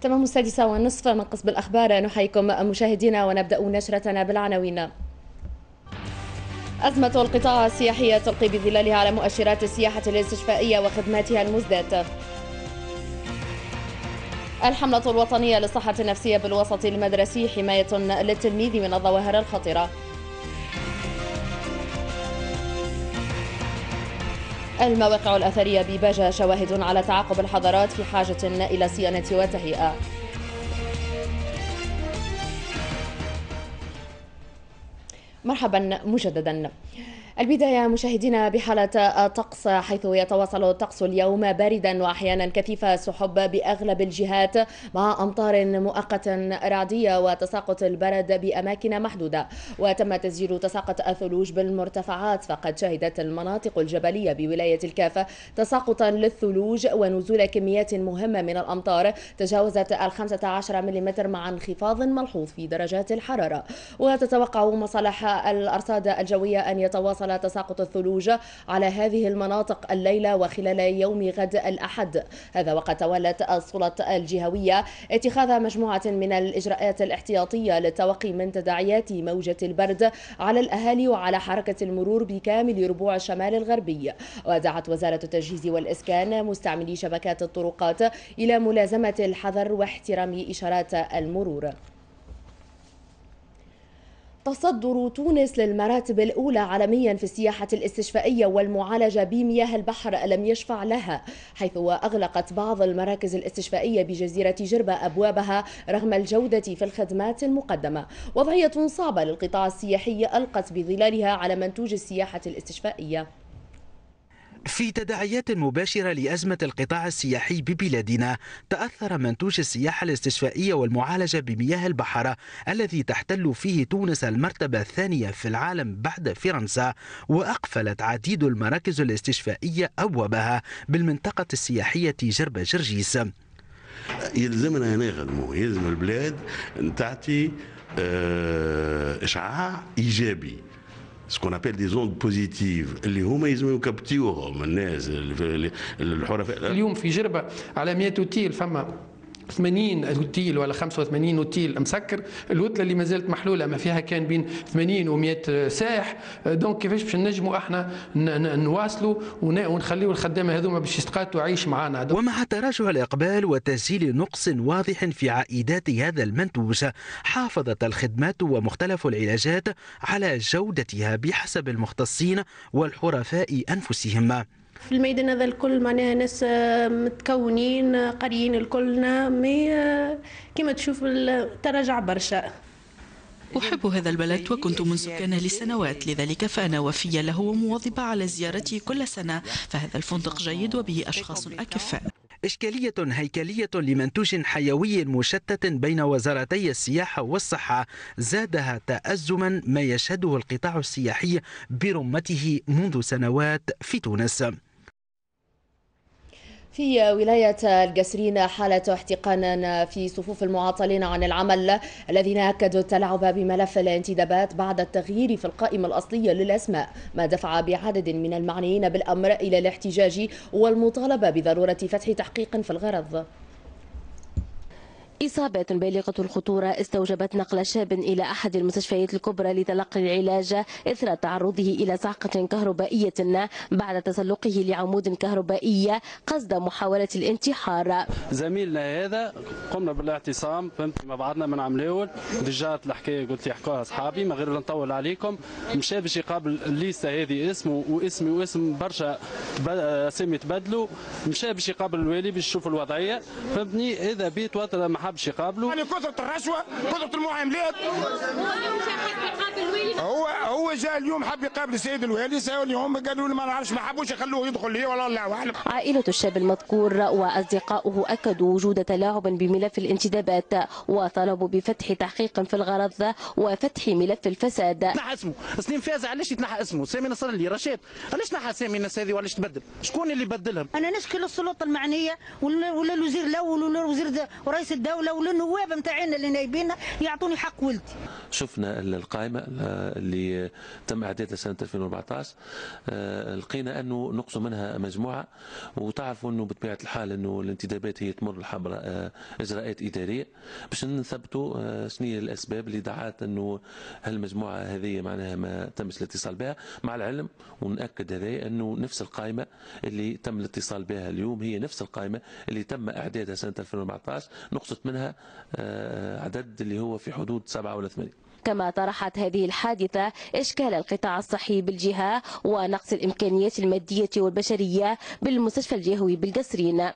تمام السادسة والنصف من قسم الأخبار نحييكم مشاهدينا ونبدأ نشرتنا بالعناوين. أزمة القطاع السياحي تلقي بظلالها على مؤشرات السياحة الاستشفائية وخدماتها المزدات الحملة الوطنية للصحة النفسية بالوسط المدرسي حماية للتلميذ من الظواهر الخطرة. المواقع الأثرية بباجة شواهد على تعاقب الحضارات في حاجة إلى صيانة وتهيئة. مرحبا مجددا. البداية مشاهدينا بحالة الطقس حيث يتواصل الطقس اليوم باردا وأحيانا كثيف سحب بأغلب الجهات مع أمطار مؤقتا رعدية وتساقط البرد بأماكن محدودة. وتم تسجيل تساقط الثلوج بالمرتفعات فقد شهدت المناطق الجبلية بولاية الكافة تساقطا للثلوج ونزول كميات مهمة من الأمطار. تجاوزت ال 15 ملم مع انخفاض ملحوظ في درجات الحرارة. وتتوقع مصالح الأرصاد الجوية أن يتواصل تساقط الثلوج على هذه المناطق الليلة وخلال يوم غد الأحد. هذا وقد تولت السلطات الجهوية اتخاذ مجموعة من الإجراءات الاحتياطية للتوقي من تداعيات موجة البرد على الأهالي وعلى حركة المرور بكامل ربوع الشمال الغربي. ودعت وزارة التجهيز والإسكان مستعملي شبكات الطرقات إلى ملازمة الحذر واحترام إشارات المرور. تصدر تونس للمراتب الأولى عالميا في السياحة الاستشفائية والمعالجة بمياه البحر لم يشفع لها حيث أغلقت بعض المراكز الاستشفائية بجزيرة جربة أبوابها رغم الجودة في الخدمات المقدمة. وضعية صعبة للقطاع السياحي ألقت بظلالها على منتوج السياحة الاستشفائية. في تداعيات مباشرة لأزمة القطاع السياحي ببلادنا تأثر منتوج السياحة الاستشفائية والمعالجة بمياه البحر الذي تحتل فيه تونس المرتبة الثانية في العالم بعد فرنسا وأقفلت عديد المراكز الاستشفائية أبوابها بالمنطقة السياحية جربة جرجيس. يلزمنا نغنمو يلزم البلاد تعطي آه، إشعاع إيجابي ce qu'on appelle des ondes positives اللي هما يلزموا يكبتيوهم الناس الحرفاء اليوم في جربه على 100 اوتيل فما 80 اوتيل ولا 85 اوتيل مسكر. الوتلة اللي ما زالت محلولة ما فيها كان بين 80 و100 ساح. donc كيفاش باش نجموا إحنا نواصلوا ونخليوا الخدامة هذوما باش يستقاتوا عيش معنا ومع تراجع الإقبال وتسجيل نقص واضح في عائدات هذا المنتوج حافظت الخدمات ومختلف العلاجات على جودتها بحسب المختصين والحرفاء أنفسهم. في الميدان هذا الكل معناها ناس آه، متكونين آه، قاريين الكلنا مي آه، كما تشوف تراجع برشا. أحب هذا البلد وكنت من سكانه لسنوات لذلك فأنا وفية له ومواظبة على زيارته كل سنة فهذا الفندق جيد وبه أشخاص أكفاء. إشكالية هيكلية لمنتوج حيوي مشتت بين وزارتي السياحة والصحة زادها تأزما ما يشهده القطاع السياحي برمته منذ سنوات في تونس. في ولاية القسرين حالة احتقان في صفوف المعاطلين عن العمل الذين أكدوا التلاعب بملف الانتدابات بعد التغيير في القائمة الأصلية للأسماء ما دفع بعدد من المعنيين بالأمر إلى الاحتجاج والمطالبة بضرورة فتح تحقيق في الغرض. إصابات بالغة الخطورة استوجبت نقل شاب إلى أحد المستشفيات الكبرى لتلقي العلاج إثر تعرضه إلى صعقة كهربائية بعد تسلقه لعمود كهربائية قصد محاولة الانتحار. زميلنا هذا قمنا بالاعتصام فهمت؟ ما بعضنا من عام الأول. دجات الحكاية قلت يحكوها أصحابي ما غير نطول عليكم. مشى باش يقابل الليسته هذه اسمه واسمي واسم برشا أسامي تبدلوا. مشى باش يقابل الوالي باش يشوف الوضعية. فهمتني؟ اذا بيت ما حبش يقابلوا يعني كثرة الرشوة كثرة المعاملات هو هو جاء اليوم حب يقابل السيد الوالي سأل اليوم قالوا لي ما نعرفش ما حبوش يخلوه يدخل لي ولا الله أعلم. عائلة الشاب المذكور واصدقائه أكدوا وجود تلاعب بملف الانتدابات وطلبوا بفتح تحقيق في الغرض وفتح ملف الفساد. تنحى اسمه. سنين فازع علاش يتنحى اسمه؟ سامي نصر اللي رشيد. علاش نحى سامي الناس هذه وعلاش تبدل؟ شكون اللي بدلهم؟ أنا نشكي للسلطة المعنية ولا الوزير الأول ولا الوزير ورئيس الدولة. ولو النواب نتاعنا اللي نايبيننا يعطوني حق ولدي. شفنا القائمة اللي تم إعدادها سنة 2014 آه، لقينا أنه نقصوا منها مجموعة وتعرفوا أنه بطبيعة الحال أنه الانتدابات هي تمر عبر آه، إجراءات إدارية. باش نثبتوا آه، شنو هي الأسباب اللي دعات أنه هالمجموعة هذه معناها ما تمش الاتصال بها؟ مع العلم ونأكد هذا أنه نفس القائمة اللي تم الاتصال بها اليوم هي نفس القائمة اللي تم إعدادها سنة 2014 نقصت منها عدد اللي هو في حدود سبعة ولا ثمانية. كما طرحت هذه الحادثة إشكال القطاع الصحي بالجهة ونقص الإمكانيات المادية والبشرية بالمستشفى الجهوي بالقصرين.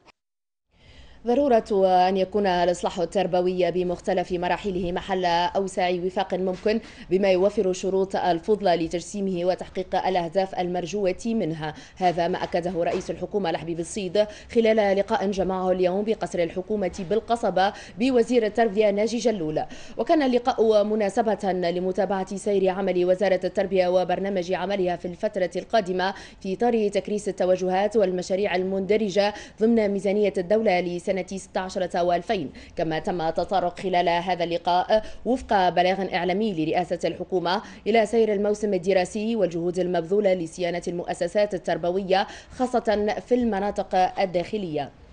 ضرورة أن يكون الإصلاح التربوي بمختلف مراحله محل أوسع وفاق ممكن بما يوفر شروط الفضلى لتجسيمه وتحقيق الأهداف المرجوة منها. هذا ما أكده رئيس الحكومة لحبيب الصيد خلال لقاء جمعه اليوم بقصر الحكومة بالقصبة بوزير التربية ناجي جلول. وكان اللقاء مناسبة لمتابعة سير عمل وزارة التربية وبرنامج عملها في الفترة القادمة في إطار تكريس التوجهات والمشاريع المندرجة ضمن ميزانية الدولة لسنة سنة 16 و2000 كما تم التطرق خلال هذا اللقاء وفق بلاغ إعلامي لرئاسة الحكومة إلى سير الموسم الدراسي والجهود المبذولة لصيانة المؤسسات التربوية خاصة في المناطق الداخلية.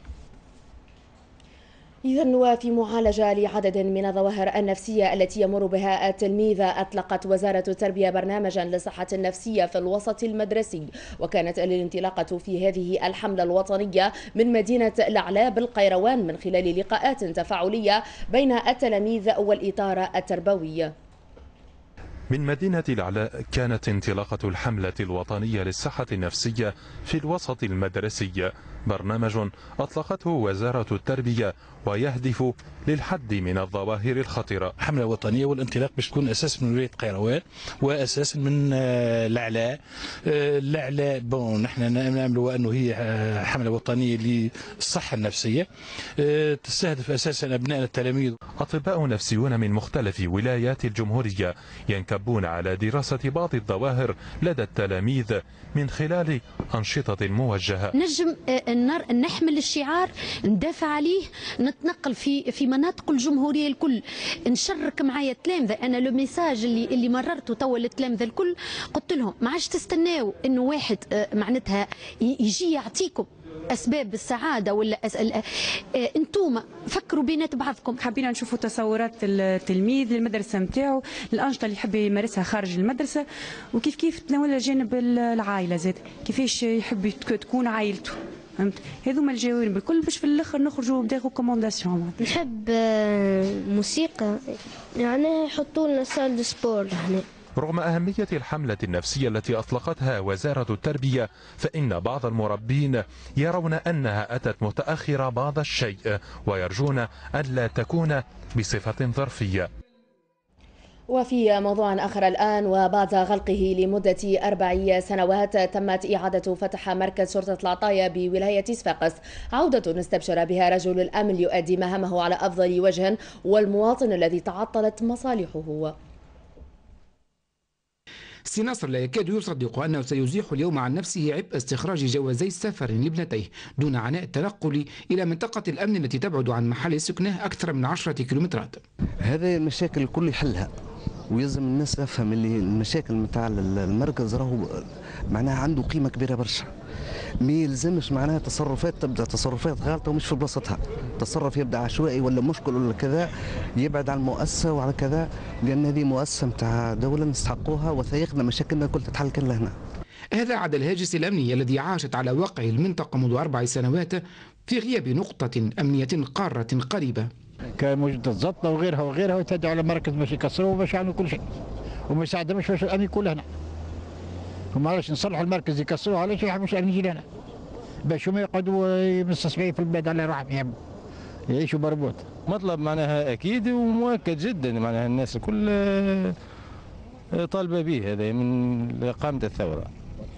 إذا وفي معالجة لعدد من الظواهر النفسية التي يمر بها التلميذ. أطلقت وزارة التربية برنامجا للصحة النفسية في الوسط المدرسي وكانت الانطلاقة في هذه الحملة الوطنية من مدينة الأعلى بالقيروان من خلال لقاءات تفاعلية بين التلاميذ والإطار التربوي. من مدينة العلاء كانت انطلاقة الحملة الوطنية للصحة النفسية في الوسط المدرسي. برنامج أطلقته وزارة التربية ويهدف للحد من الظواهر الخطرة. حملة وطنية والانطلاق باش تكون أساس من ولاية قيروان وأساس من الأعلى آه، الأعلى. بون نحن نعملوا أنه هي آه، حملة وطنية للصحة النفسية آه، تستهدف أساسا أبناء التلاميذ. أطباء نفسيون من مختلف ولايات الجمهورية ينكبون على دراسة بعض الظواهر لدى التلاميذ من خلال أنشطة موجهة. نجم نحمل الشعار ندافع عليه نتنقل في في مناطق الجمهورية الكل. نشرك معايا التلامذه أنا لو ميساج اللي اللي مررته توا للتلامذة الكل قلت لهم ما عادش تستناو إنه واحد آه، معناتها يجي يعطيكم أسباب السعادة ولا أسأل آه، أنتم فكروا بينات بعضكم. حبينا نشوفوا تصورات التلميذ للمدرسة نتاعو الأنشطة اللي يحب يمارسها خارج المدرسة وكيف كيف تناول جانب العائلة زاد؟ كيفاش يحب تكون عائلته؟ فهمت؟ هذوما الجوانب الكل باش في الآخر نخرجوا ب des recommandations نحب آه، موسيقى. يعني يحطوا لنا salle sport هنا. رغم أهمية الحملة النفسية التي أطلقتها وزارة التربية فإن بعض المربين يرون أنها أتت متأخرة بعض الشيء ويرجون ألا تكون بصفة ظرفية. وفي موضوع آخر الآن وبعد غلقه لمدة أربع سنوات تمت إعادة فتح مركز شرطة العطايا بولاية صفاقس. عودة استبشر بها رجل الأمن يؤدي مهامه على أفضل وجه والمواطن الذي تعطلت مصالحه. سي نصر لا يكاد يصدق أنه سيزيح اليوم عن نفسه عبء استخراج جوازي سفر لابنتيه دون عناء التنقل إلى منطقة الأمن التي تبعد عن محل سكنه أكثر من عشرة كيلومترات. هذه المشاكل الكل يحلها. ويلزم الناس تفهم اللي المشاكل نتاع المركز راهو معناها عنده قيمة كبيرة برشا. ما يلزمش معناها تصرفات تبدأ تصرفات غالطة ومش في بلاصتها. تصرف يبدأ عشوائي ولا مشكل ولا كذا يبعد عن المؤسسه وعلى كذا لأن هذه مؤسسة نتاع دولة نستحقوها وثائقنا مشاكلنا الكل تتحل كلها هنا هذا عدا الهاجس الأمني الذي عاشت على واقع المنطقة منذ أربع سنوات في غياب نقطة أمنية قارة قريبة. كموجة الزطة وغيرها وغيرها وتدعو على مركز باش يكسروه باش يعملوا كل شيء. وما يساعدهمش باش الأمن يكون هنا وما علاش نصلحوا المركز يكسروه علاش يحبوا الامن يجي لنا باش هما يقعدوا مستصبعين في البلاد على روحهم يعيشوا بربوط. مطلب معناها أكيد ومؤكد جدا معناها الناس الكل آه، طالبة به هذا من اقامه الثورة.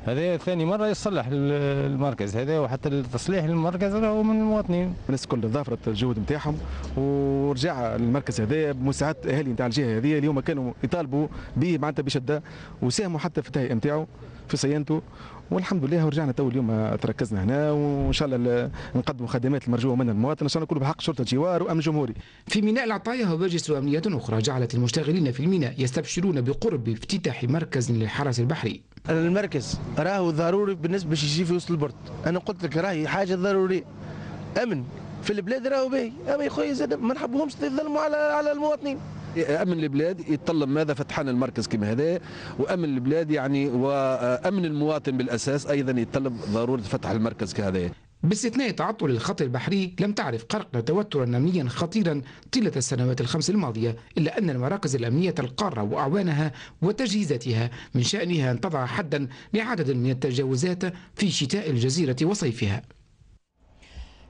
هذا ثاني مرة يصلح المركز هذا وحتى تصليح المركز راهو من المواطنين الناس الكل ضافرت الجهود نتاعهم ورجع المركز هذا بمساعدة الاهالي نتاع الجهة هذه اليوم كانوا يطالبوا به معناتها بشدة وساهموا حتى في التهيئة نتاعو في صيانته والحمد لله ورجعنا تو اليوم تركزنا هنا وإن شاء الله نقدموا خدمات المرجوة من المواطن إن شاء الله نكونوا بحق شرطة جوار وأمن جمهوري. في ميناء العطايا هواجس امنيه أخرى جعلت المشتغلين في الميناء يستبشرون بقرب افتتاح مركز للحرس البحري. المركز راهو ضروري بالنسبة باش يجي في وسط البرد. أنا قلت لك راهي حاجة ضروريه أمن في البلاد راهو باهي. اما يا خويا زاد ما نحبهمش يظلموا على على المواطنين. أمن البلاد يتطلب ماذا فتحنا المركز كما هذا وأمن البلاد يعني وأمن المواطن بالأساس أيضا يتطلب ضرورة فتح المركز كهذا. باستثناء تعطل الخط البحري لم تعرف قرقنا توترا امنيا خطيرا طيلة السنوات الخمس الماضية إلا أن المراكز الأمنية القارة وأعوانها وتجهيزاتها من شأنها أن تضع حدا لعدد من التجاوزات في شتاء الجزيرة وصيفها.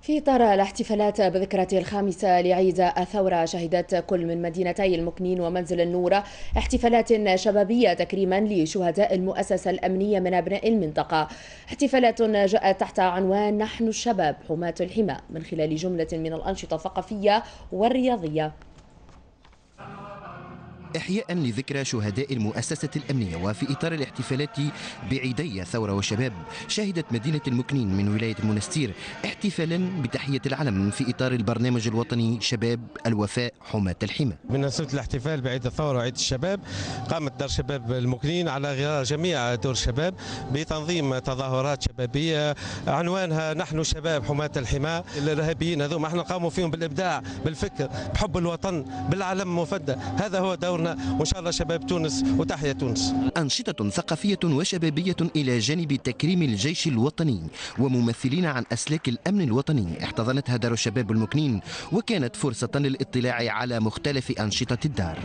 في إطار الاحتفالات بذكرى الخامسة لعيد الثورة شهدت كل من مدينتي المكنين ومنزل النور احتفالات شبابية تكريما لشهداء المؤسسة الأمنية من أبناء المنطقة. احتفالات جاءت تحت عنوان نحن الشباب حماة الحمى من خلال جملة من الأنشطة الثقافية والرياضية. إحياء لذكرى شهداء المؤسسة الأمنية وفي إطار الاحتفالات بعيدي الثورة والشباب شهدت مدينة المكنين من ولاية المنستير احتفالا بتحية العلم في إطار البرنامج الوطني شباب الوفاء حماة الحمى. بمناسبة الاحتفال بعيد الثورة وعيد الشباب قامت دار شباب المكنين على غرار جميع دور الشباب بتنظيم تظاهرات شبابية. عنوانها نحن شباب حماة الحمى الإرهابيين هذوما إحنا قاموا فيهم بالإبداع بالفكر بحب الوطن بالعلم المفدى هذا هو دورنا وإن شاء الله شباب تونس وتحيا تونس. أنشطة ثقافية وشبابية إلى جانب تكريم الجيش الوطني وممثلين عن أسلاك الأمن الوطني احتضنتها دار الشباب المكنين وكانت فرصة للاطلاع على مختلف أنشطة الدار.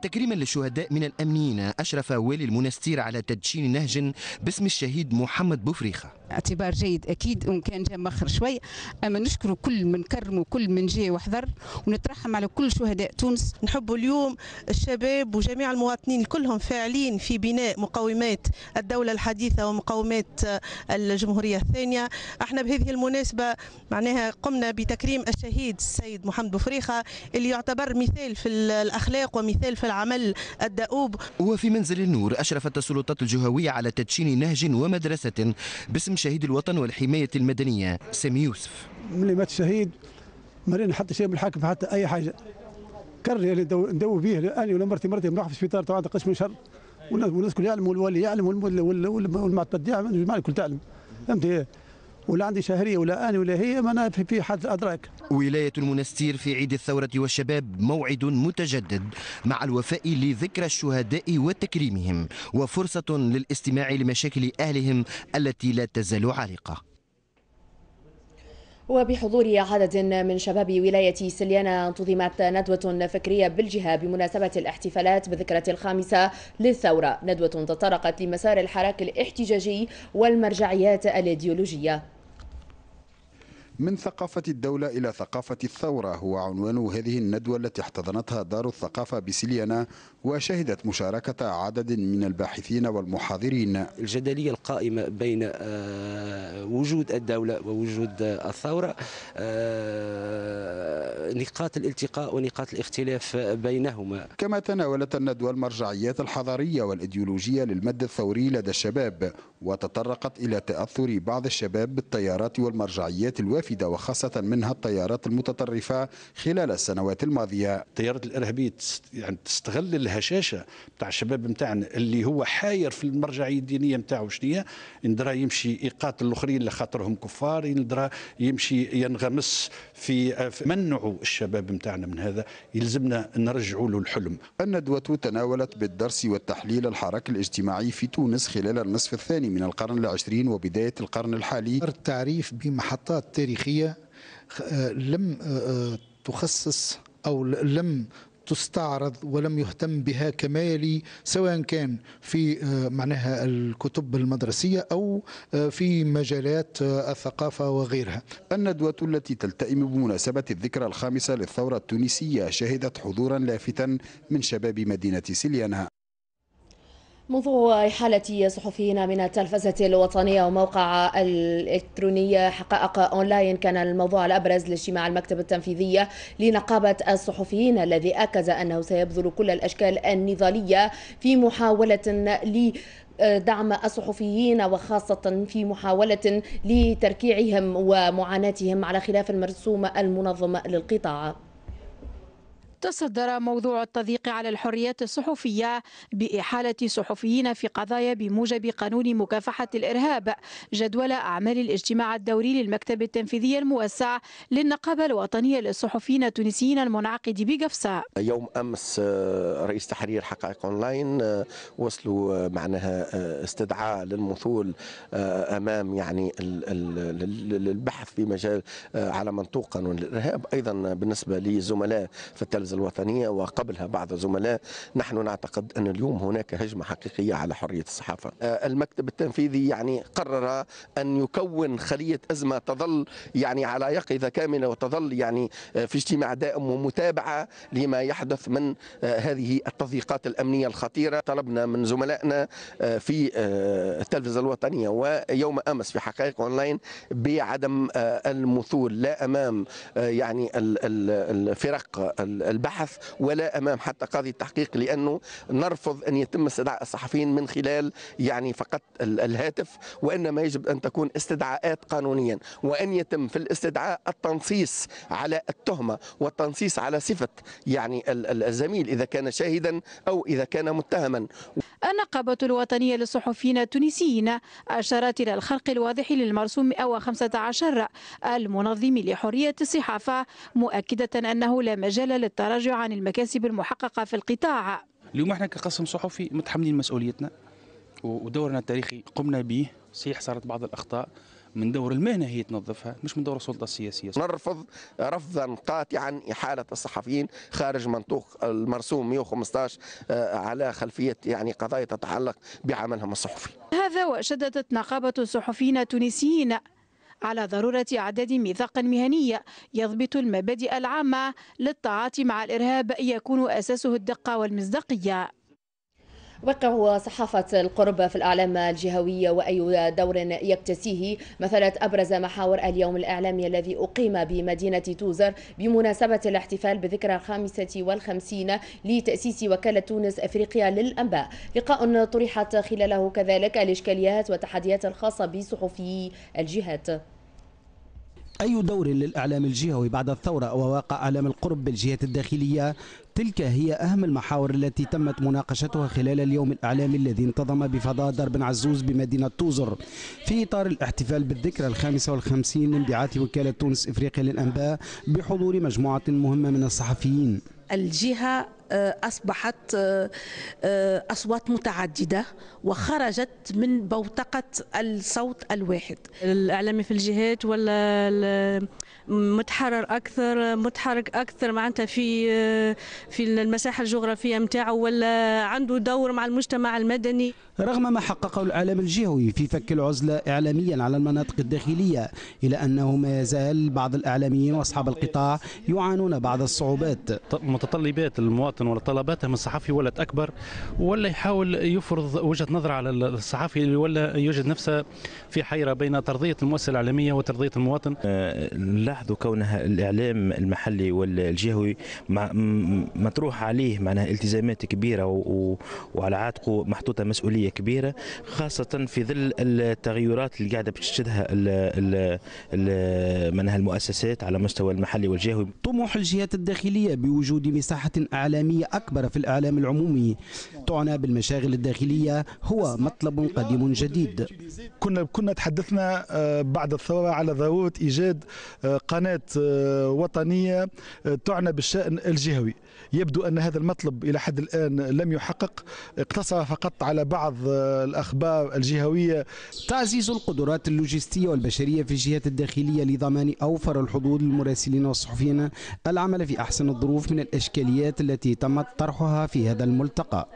وتكريما للشهداء من الأمنيين أشرف والي المنستير على تدشين نهج باسم الشهيد محمد بوفريخة. اعتبار جيد أكيد وإن كان جاء مخر شوي. أما نشكر كل من كرم وكل من جاء وحضر ونترحم على كل شهداء تونس. نحب اليوم الشباب وجميع المواطنين كلهم فاعلين في بناء مقومات الدولة الحديثة ومقومات الجمهورية الثانية. إحنا بهذه المناسبة معناها قمنا بتكريم الشهيد السيد محمد بوفريخة اللي يعتبر مثال في الأخلاق ومثال في العمل الدؤوب. وفي منزل النور أشرفت السلطات الجهوية على تدشين نهج ومدرسة باسم شهيد الوطن والحماية المدنية سامي يوسف. ملي مات الشهيد مرينا حتى شيء من الحاكم حتى أي حاجة. كرر اللي ندو به أنا ولا مرتي مرتي بنروح في السبيطار طبعا قسم شر. والناس الكل يعلم والوالي يعلم والمعتمد يعلم الجماعة الكل تعلم. فهمت ولا عندي شهرية ولا أنا ولا هي ما أنا في حد أدراك. ولاية المنستير في عيد الثورة والشباب موعد متجدد مع الوفاء لذكرى الشهداء وتكريمهم وفرصة للاستماع لمشاكل أهلهم التي لا تزال عالقة. وبحضور عدد من شباب ولاية سليانة انتظمت ندوة فكرية بالجهة بمناسبة الاحتفالات بذكرى الخامسة للثورة ندوة تطرقت لمسار الحراك الاحتجاجي والمرجعيات الإيديولوجية من ثقافة الدولة إلى ثقافة الثورة هو عنوان هذه الندوة التي احتضنتها دار الثقافة بسليانة وشهدت مشاركة عدد من الباحثين والمحاضرين. الجدلية القائمة بين وجود الدولة ووجود الثورة نقاط الالتقاء ونقاط الاختلاف بينهما. كما تناولت الندوة المرجعيات الحضارية والإيديولوجية للمد الثوري لدى الشباب وتطرقت إلى تأثر بعض الشباب بالتيارات والمرجعيات الوافدة. وخاصة منها التيارات المتطرفة خلال السنوات الماضية. التيارات الإرهابية يعني تستغل الهشاشة بتاع الشباب بتاعنا اللي هو حاير في المرجعية الدينية بتاعه شنية يندرى يمشي يقاتل الآخرين اللي خاطرهم كفار يندرى يمشي ينغمس في منعوا الشباب بتاعنا من هذا. يلزمنا نرجعوا له الحلم. الندوة تناولت بالدرس والتحليل الحراك الاجتماعي في تونس خلال النصف الثاني من القرن العشرين وبداية القرن الحالي. التعريف بمحطات تاريخية لم تخصص أو لم تستعرض ولم يهتم بها كمالي سواء كان في معناها الكتب المدرسية أو في مجالات الثقافة وغيرها. الندوة التي تلتئم بمناسبة الذكرى الخامسة للثورة التونسية شهدت حضورا لافتا من شباب مدينة سليانة موضوع إحالة صحفيين من التلفزة الوطنية وموقع الإلكترونية حقائق أونلاين كان الموضوع الأبرز لاجتماع المكتب التنفيذية لنقابة الصحفيين الذي أكد أنه سيبذل كل الأشكال النضالية في محاولة دعم الصحفيين وخاصة في محاولة لتركيعهم ومعاناتهم على خلاف المرسوم المنظم للقطاع. تصدر موضوع التضييق على الحريات الصحفية بإحالة صحفيين في قضايا بموجب قانون مكافحة الإرهاب جدول أعمال الاجتماع الدوري للمكتب التنفيذي الموسع للنقابة الوطنية للصحفيين التونسيين المنعقد بقفصة. يوم أمس آه، رئيس تحرير حقائق أونلاين آه، وصلوا آه، معناها استدعاء للمثول أمام يعني البحث في مجال على منطوق قانون الإرهاب. أيضا بالنسبة لزملاء في التلفزيون التلفزة الوطنية وقبلها بعض الزملاء. نحن نعتقد أن اليوم هناك هجمة حقيقية على حرية الصحافة. آه، المكتب التنفيذي يعني قرر أن يكون خلية أزمة تظل يعني على يقظة كاملة وتظل يعني آه، في اجتماع دائم ومتابعة لما يحدث من آه، هذه التضييقات الأمنية الخطيرة. طلبنا من زملائنا في التلفزة الوطنية ويوم أمس في حقائق أونلاين بعدم المثول لا أمام يعني الفرق البحث ولا أمام حتى قاضي التحقيق لأنه نرفض أن يتم استدعاء الصحفيين من خلال يعني فقط الهاتف وإنما يجب أن تكون استدعاءات قانونيا وأن يتم في الاستدعاء التنصيص على التهمة والتنصيص على صفة يعني الزميل إذا كان شاهدا أو إذا كان متهما. النقابة الوطنية للصحفيين التونسيين أشارت إلى الخرق الواضح للمرسوم 115 المنظم لحرية الصحافة مؤكدة أنه لا مجال للتراجع عن المكاسب المحققة في القطاع. اليوم إحنا كقسم صحفي متحملين مسؤوليتنا ودورنا التاريخي قمنا به صحيح صارت بعض الأخطاء من دور المهنة هي تنظفها مش من دور السلطة السياسية. نرفض رفضا قاطعا إحالة الصحفيين خارج منطوق المرسوم 115 آه، على خلفية يعني قضايا تتعلق بعملهم الصحفي. هذا وشددت نقابة الصحفيين التونسيين على ضرورة إعداد ميثاق مهني يضبط المبادئ العامة للتعاطي مع الإرهاب يكون أساسه الدقة والمصداقية. وقع صحافة القرب في الأعلام الجهوية وأي دور يكتسيه مثلت أبرز محاور اليوم الإعلامي الذي أقيم بمدينة توزر بمناسبة الاحتفال بذكرى الخامسة والخمسين لتأسيس وكالة تونس أفريقيا للأنباء. لقاء طرحت خلاله كذلك الإشكاليات والتحديات الخاصة بصحفي الجهات. أي دور للإعلام الجهوي بعد الثورة وواقع أعلام القرب بالجهات الداخلية؟ تلك هي أهم المحاور التي تمت مناقشتها خلال اليوم الإعلامي الذي انتظم بفضاء درب عزوز بمدينة توزر في إطار الاحتفال بالذكرى الخامسة والخمسين لانبعاث وكالة تونس إفريقيا للأنباء بحضور مجموعة مهمة من الصحفيين. الجهة أصبحت آه، آه، أصوات متعددة وخرجت من بوتقة الصوت الواحد. الإعلامي في الجهات ولا متحرر أكثر متحرك أكثر؟ معناتها في في المساحة الجغرافية نتاعو ولا عنده دور مع المجتمع المدني؟ رغم ما حققه العالم الجهوي في فك العزلة إعلاميا على المناطق الداخلية إلى أنه ما يزال بعض الإعلاميين وأصحاب القطاع يعانون بعض الصعوبات. متطلبات المواطن ولا طلباته من الصحفي ولت أكبر ولا يحاول يفرض وجهة نظر على الصحفي ولا يوجد نفسه في حيرة بين ترضية المؤسسة الإعلامية وترضية المواطن. أه، نلاحظوا كونها الإعلام المحلي والجهوي مطروح عليه معناها التزامات كبيرة وعلى عاتقه محطوطة مسؤولية كبيرة خاصة في ظل التغيرات اللي قاعدة بتشهدها منها المؤسسات على مستوى المحلي والجهوي. طموح الجهات الداخلية بوجود مساحة إعلامية أكبر في الاعلام العمومي. تعنى بالمشاغل الداخلية. هو مطلب قديم جديد. كنا كنا تحدثنا آه، بعد الثورة على ضروره إيجاد آه، قناة آه، وطنية تعنى بالشأن الجهوي. يبدو أن هذا المطلب إلى حد الآن لم يحقق اقتصر فقط على بعض الأخبار الجهوية. تعزيز القدرات اللوجستية والبشرية في الجهات الداخلية لضمان أوفر الحظوظ للمراسلين والصحفيين العمل في أحسن الظروف من الإشكاليات التي تم طرحها في هذا الملتقى.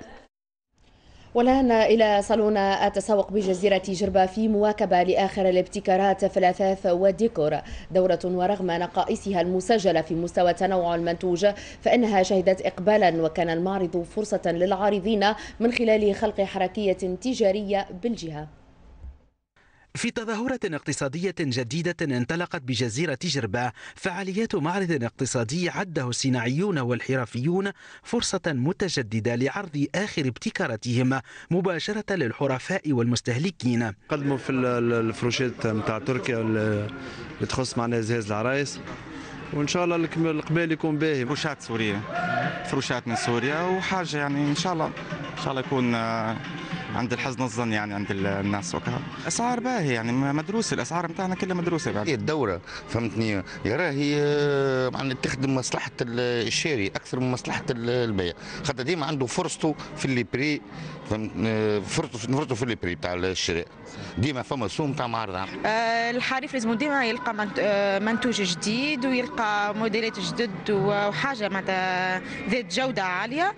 والآن إلى صالون التسوق بجزيرة جربة في مواكبة لآخر الابتكارات في الأثاث والديكور. دورة ورغم نقائصها المسجلة في مستوى تنوع المنتوج فإنها شهدت إقبالا وكان المعرض فرصة للعارضين من خلال خلق حركية تجارية بالجهة. في تظاهرة اقتصادية جديدة انطلقت بجزيرة جربة فعاليات معرض اقتصادي عده الصناعيون والحرفيون فرصة متجددة لعرض آخر ابتكاراتهم مباشرة للحرفاء والمستهلكين. قدموا في الفروشات نتاع تركيا اللي تخص معنا زهاز العرايس وإن شاء الله القبال يكون باهي. فروشات سورية. فروشات من سوريا وحاجة يعني إن شاء الله إن شاء الله يكون عند الحزن الظن يعني عند الناس وكذا. اسعار باهيه يعني مدروسة الأسعار نتاعنا كلها مدروسة بعد. هي الدورة فهمتني؟ يا راهي معناتها تخدم مصلحة الشاري أكثر من مصلحة البيع. خاطر ديما عنده فرصته في اللي بري فرصته فرصته في اللي بري بتاع الشراء ديما فما سوم تاع معرض. أه الحريف لازم ديما يلقى منتوج جديد ويلقى موديلات جدد وحاجة معناتها ذات جودة عالية.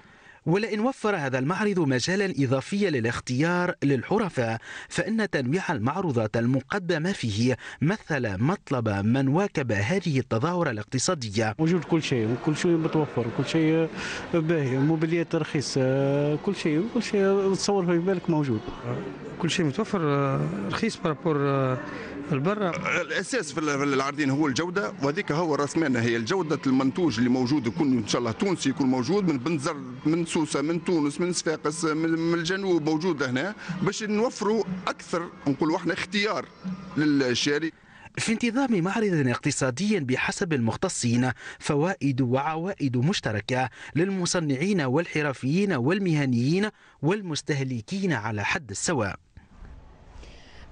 ولئن وفر هذا المعرض مجالا إضافيا للاختيار للحرفاء فإن تنويع المعروضات المقدمة فيه مثل مطلب من واكب هذه التظاهرة الاقتصادية. موجود كل شيء كل شيء متوفر كل شيء باهي موبيليات رخيص كل شيء كل شيء تصور في بالك موجود. كل شيء متوفر رخيص بارابور البرة. الأساس في العارضين هو الجودة وهذيك هو راس هي الجودة المنتوج اللي موجود يكون إن شاء الله تونسي يكون موجود من بنزر من سوسه من تونس من صفاقس من الجنوب موجود هنا باش نوفروا أكثر نقولوا إحنا اختيار للشاري في انتظام معرض اقتصادي بحسب المختصين فوائد وعوائد مشتركة للمصنعين والحرفيين والمهنيين والمستهلكين على حد السواء.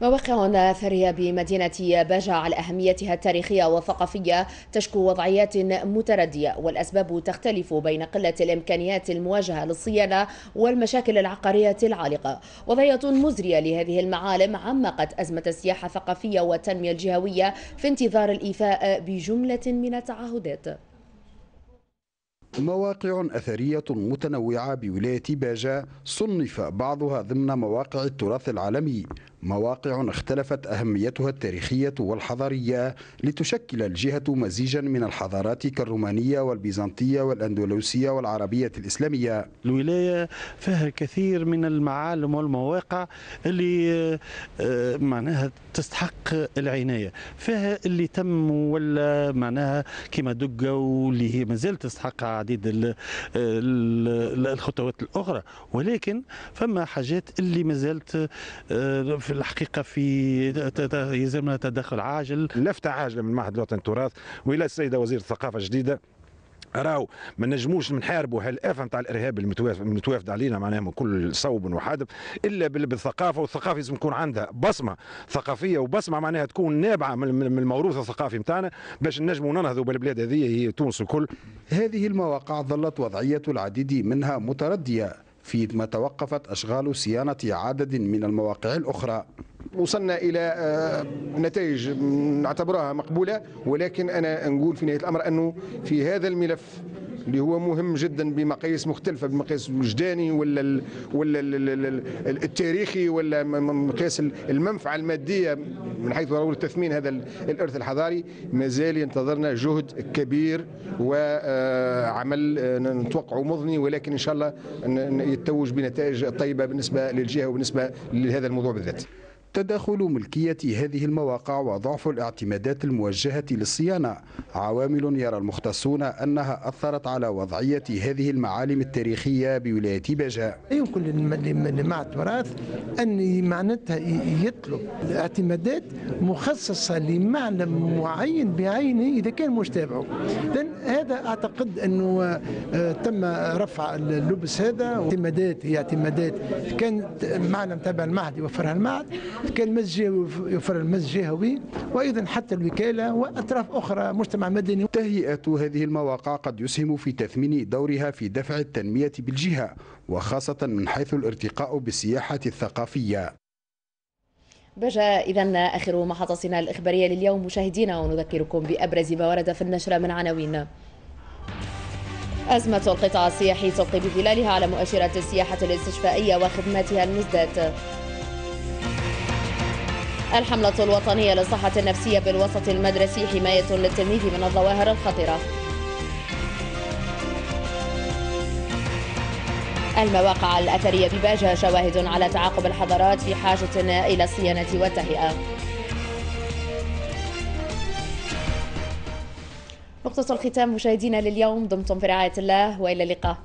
مواقع أثرية بمدينة باجة على أهميتها التاريخية والثقافية تشكو وضعيات متردية والأسباب تختلف بين قلة الإمكانيات المواجهة للصيانة والمشاكل العقارية العالقة. وضعية مزرية لهذه المعالم عمقت أزمة السياحة الثقافية والتنمية الجهوية في انتظار الإيفاء بجملة من التعهدات. مواقع أثرية متنوعة بولاية باجة صنف بعضها ضمن مواقع التراث العالمي مواقع اختلفت أهميتها التاريخية والحضارية لتشكل الجهة مزيجا من الحضارات كالرومانية والبيزنطية والأندلسية والعربية الإسلامية. الولاية فيها كثير من المعالم والمواقع اللي معناها تستحق العناية. فيها اللي تم ولا معناها كما دقة واللي هي مازالت تستحق عديد الخطوات الأخرى. ولكن فما حاجات اللي مازالت في الحقيقة في يلزمنا تدخل عاجل. لفته عاجله من معهد الوطني التراث وإلى السيدة وزيره الثقافة الجديدة. راهو ما نجموش نحاربوا هالآفة نتاع الإرهاب المتوافد علينا معناها من كل صوب وحدب إلا بالثقافة والثقافة لازم يكون عندها بصمة ثقافية وبصمة معناها تكون نابعة من الموروث الثقافي نتاعنا باش نجموا ننهضوا بالبلاد هذه هي تونس الكل. هذه المواقع ظلت وضعية العديد منها متردية. فيما توقفت أشغال صيانة عدد من المواقع الأخرى. وصلنا إلى نتائج نعتبرها مقبولة ولكن أنا نقول في نهاية الأمر أنه في هذا الملف اللي هو مهم جدا بمقاييس مختلفة بمقاييس الوجداني ولا ال ولا ال التاريخي ولا مقياس المنفعة المادية من حيث ضرورة تثمين هذا الإرث الحضاري ما زال ينتظرنا جهد كبير وعمل نتوقعه مضني ولكن إن شاء الله يتوج بنتائج طيبة بالنسبة للجهة وبالنسبة لهذا الموضوع بالذات. تداخل ملكية هذه المواقع وضعف الاعتمادات الموجهة للصيانة. عوامل يرى المختصون أنها أثرت على وضعية هذه المعالم التاريخية بولاية باجة يمكن التراث أن معناتها يطلب اعتمادات مخصصة لمعلم معين بعينه إذا كان مش تابعه. هذا أعتقد أنه تم رفع اللبس هذا اعتمادات هي اعتمادات. كان معلم تابع المعهد يوفرها المعهد كان المسجد يوفر المسجد الجهوي وأيضا حتى الوكالة وأطراف أخرى مجتمع مدني. تهيئة هذه المواقع قد يسهم في تثمين دورها في دفع التنمية بالجهة وخاصة من حيث الارتقاء بالسياحة الثقافية. بجا إذا آخر محطتنا الإخبارية لليوم مشاهدينا ونذكركم بأبرز ما ورد في النشرة من عناوين. أزمة القطاع السياحي تلقي بظلالها على مؤشرات السياحة الاستشفائية وخدماتها المزدات الحملة الوطنية للصحة النفسية بالوسط المدرسي حماية للتلميذ من الظواهر الخطرة المواقع الأثرية بباجة شواهد على تعاقب الحضارات في حاجة إلى الصيانة والتهيئة. نقطة الختام مشاهدينا لليوم دمتم في رعاية الله وإلى اللقاء.